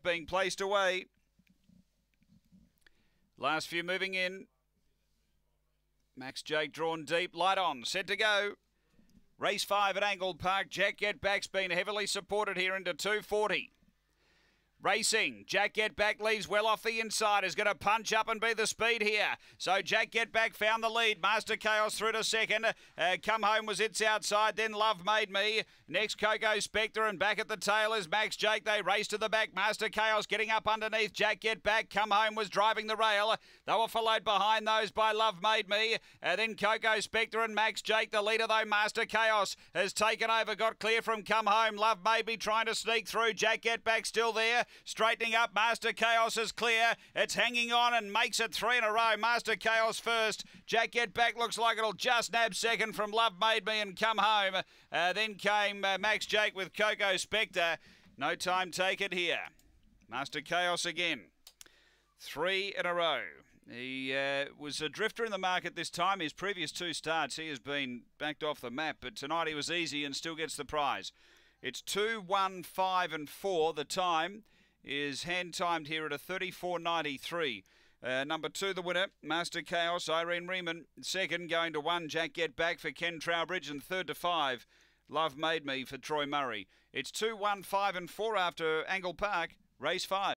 being placed away. Last few moving in. Max Jake drawn deep, light on, set to go. Race five at Angle Park. Jack Get Back's been heavily supported here into 240. Racing, Jack Get Back leaves well off the inside, is going to punch up and be the speed here. So Jack Get Back found the lead. Master Chaos through to second. Uh, come home was its outside, then Love Made Me. Next Coco Spectre and back at the tail is Max Jake. They race to the back. Master Chaos getting up underneath. Jack Get Back. Come home was driving the rail. They were followed behind those by Love Made Me. Uh, then Coco Spectre and Max Jake. The leader though, Master Chaos, has taken over. Got clear from Come Home. Love Made Me trying to sneak through. Jack Get Back still there. Straightening up, Master Chaos is clear. It's hanging on and makes it three in a row. Master Chaos first. Jack Get Back looks like it'll just nab second from Love Made Me and come home. Uh, then came uh, Max Jake with Coco Spectre. No time taken here. Master Chaos again. Three in a row. He uh, was a drifter in the market this time. His previous two starts, he has been backed off the map, but tonight he was easy and still gets the prize. It's 2, 1, 5, and 4. The time is hand timed here at a 34.93. Uh, number two, the winner, Master Chaos, Irene Riemann. Second, going to one, Jack Get Back for Ken Trowbridge. And third to five, Love Made Me for Troy Murray. It's two, one, five, and four after Angle Park, race five.